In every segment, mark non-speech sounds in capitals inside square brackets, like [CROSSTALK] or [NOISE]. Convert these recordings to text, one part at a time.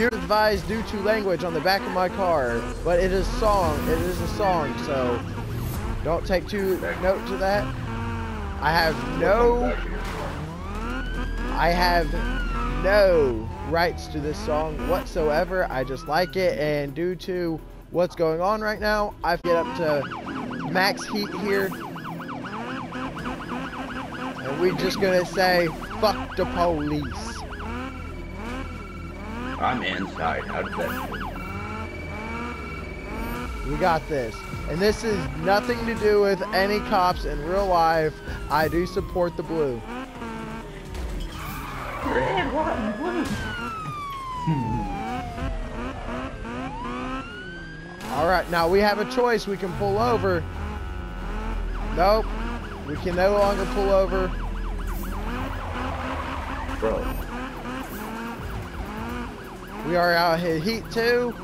Viewer advised due to language on the back of my car, but it is song. It is a song, so don't take too note to that. I have no, I have no rights to this song whatsoever. I just like it, and due to what's going on right now, I get up to max heat here, and we're just gonna say fuck the police. I'm inside. How did that feel? We got this. And this is nothing to do with any cops in real life. I do support the blue. Red, white, and blue. Hmm. Alright, now we have a choice. We can pull over. Nope. We can no longer pull over. Bro, We are out here heat two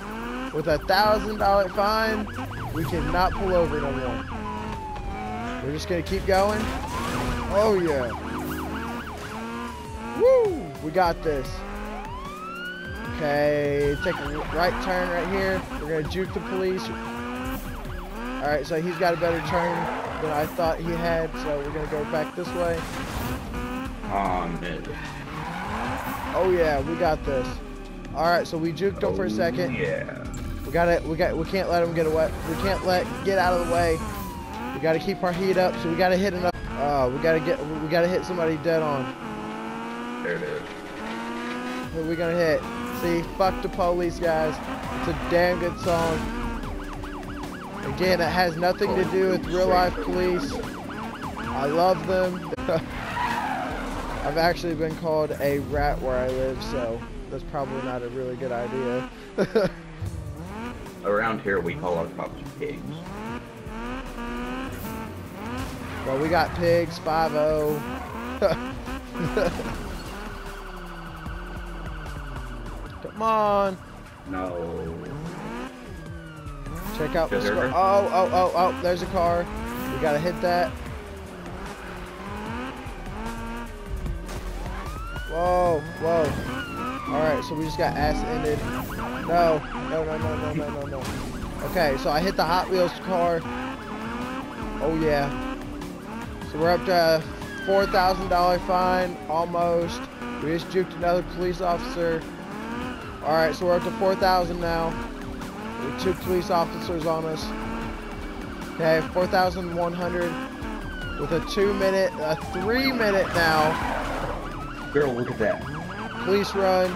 with a thousand dollar fine. We cannot pull over no more. We're just gonna keep going. Oh yeah. Woo! We got this. Okay, take a right turn right here. We're gonna juke the police. Alright, so he's got a better turn than I thought he had, so we're gonna go back this way. um, it- Oh yeah, we got this. Alright, so we juked him for a second. Yeah. We gotta, we got, we can't let him get away. We can't let get out of the way. We gotta keep our heat up. So we gotta hit enough. Uh, we gotta get, we gotta hit somebody dead on. There it is. Who are we gonna hit? See, fuck the police, guys. It's a damn good song. Again, it has nothing to do with real life police. I love them. [LAUGHS] I've actually been called a rat where I live, so that's probably not a really good idea. [LAUGHS] Around here, we call our cops pigs. Well, we got pigs, 5-0. [LAUGHS] Come on. No. Check out Is what's there Oh, oh, oh, oh, there's a car. We gotta hit that. Whoa, whoa. Alright, so we just got ass ended. No, no, no, no, no, no, no, no. Okay, so I hit the Hot Wheels car. Oh, yeah. So we're up to a $4,000 fine, almost. We just juked another police officer. Alright, so we're up to 4000 now. With two police officers on us. Okay, 4,100 with a two minute, a three minute now. Girl, look at that. Police run.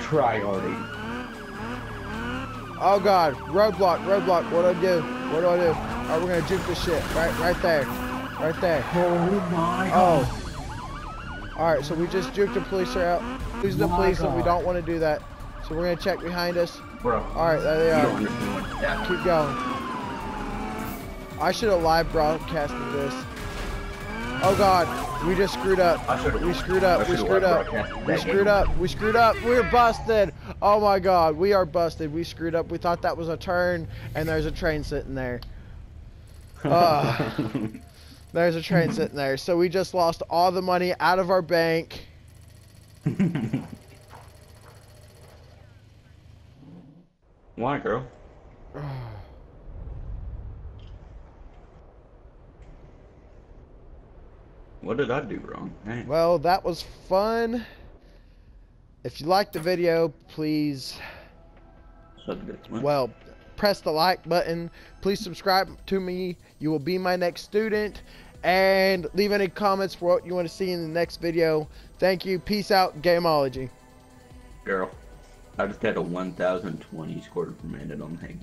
Try hardy. Oh God, roadblock, roadblock. What do I do? What do I do? Alright, we're gonna juke this shit. Right, right there. Right there. Oh my oh. god. Oh. Alright, so we just juked the police out. Who's the police and we don't want to do that. So we're gonna check behind us. Bro. Alright, there they are. don't understand what's happening. Keep going. I should have live broadcasted this. Oh god, we just screwed up. We screwed up. We screwed up. We screwed up. We screwed up. We're busted. Oh my god, we are busted. We screwed up. We thought that was a turn and there's a train sitting there. [LAUGHS] Ah. There's a train sitting there. So we just lost all the money out of our bank. [LAUGHS] Why, girl? What did I do wrong? Well, that was fun. If you liked the video, please Shut this one. well, press the like button. Please subscribe to me. You will be my next student. And leave any comments for what you want to see in the next video. Thank you. Peace out. Gameology. Girl. I just had a 1020 score per minute on Hank.